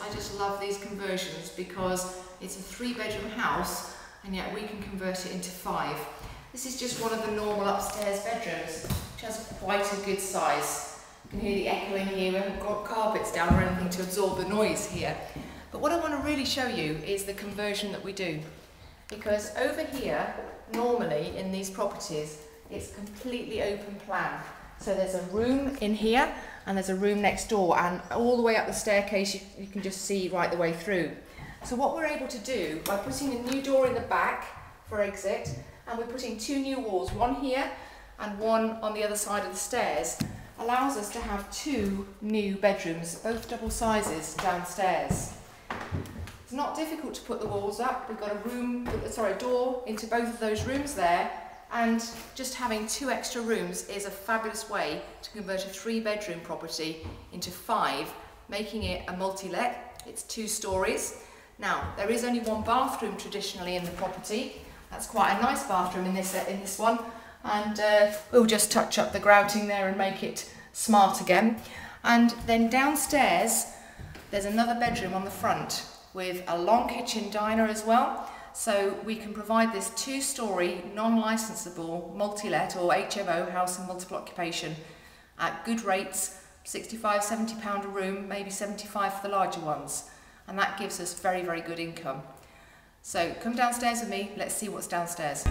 I just love these conversions because it's a three bedroom house and yet we can convert it into five. This is just one of the normal upstairs bedrooms, which has quite a good size. You can hear the echoing here, we haven't got carpets down or anything to absorb the noise here. But what I want to really show you is the conversion that we do. Because over here, normally in these properties, it's completely open plan. So there's a room in here and there's a room next door and all the way up the staircase you, you can just see right the way through. So what we're able to do by putting a new door in the back for exit and we're putting two new walls, one here and one on the other side of the stairs, allows us to have two new bedrooms, both double sizes downstairs. It's not difficult to put the walls up. We've got a room, sorry, a door into both of those rooms there and just having two extra rooms is a fabulous way to convert a three bedroom property into five, making it a multi-let. It's two stories. Now, there is only one bathroom traditionally in the property. That's quite a nice bathroom in this, in this one. And uh, we'll just touch up the grouting there and make it smart again. And then downstairs, there's another bedroom on the front with a long kitchen diner as well. So we can provide this two-storey, non-licensable, multi-let or HMO house and multiple occupation at good rates, 65, 70 pound a room, maybe 75 for the larger ones. And that gives us very, very good income. So come downstairs with me, let's see what's downstairs.